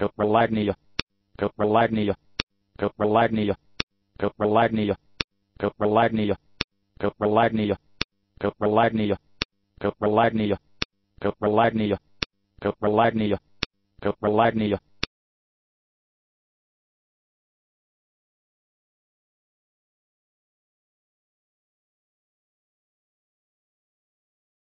Caprolagnia, Caprolagnia, Caprolagnia, Caprolagnia, Caprolagnia, Caprolagnia, Caprolagnia, Caprolagnia, Caprolagnia, Caprolagnia, Caprolagnia,